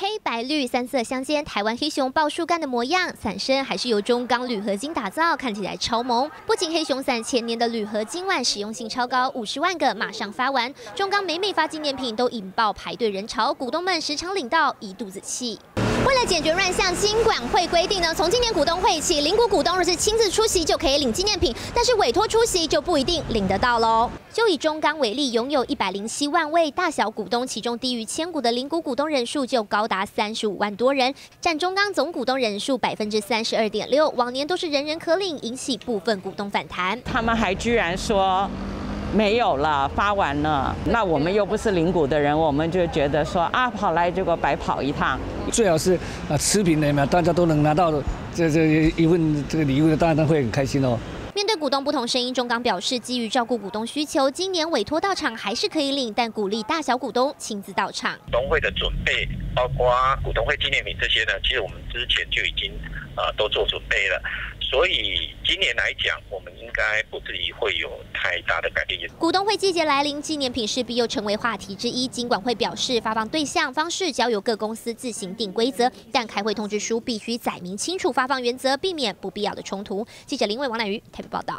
黑白绿三色相间，台湾黑熊抱树干的模样，伞身还是由中钢铝合金打造，看起来超萌。不仅黑熊伞前年的铝合金碗实用性超高，五十万个马上发完，中钢每每发纪念品都引爆排队人潮，股东们时常领到一肚子气。为了解决乱象，金管会规定呢，从今年股东会起，领股股东若是亲自出席就可以领纪念品，但是委托出席就不一定领得到喽。就以中钢为例，拥有一百零七万位大小股东，其中低于千股的领股股东人数就高达三十五万多人，占中钢总股东人数百分之三十二点六。往年都是人人可领，引起部分股东反弹。他们还居然说。没有了，发完了。那我们又不是领股的人，我们就觉得说啊，跑来结果白跑一趟。最好是啊，持平的嘛，大家都能拿到这这一份这个礼物，当然会很开心哦。面对股东不同声音，中钢表示，基于照顾股东需求，今年委托到场还是可以领，但鼓励大小股东亲自到场。股东会的准备，包括股东会纪念品这些呢，其实我们之前就已经呃都做准备了。所以今年来讲，我们应该不至于会有太大的改变。股东会季节来临，纪念品势必又成为话题之一。尽管会表示，发放对象方式交由各公司自行定规则，但开会通知书必须载明清楚发放原则，避免不必要的冲突。记者林伟、王乃瑜台北报道。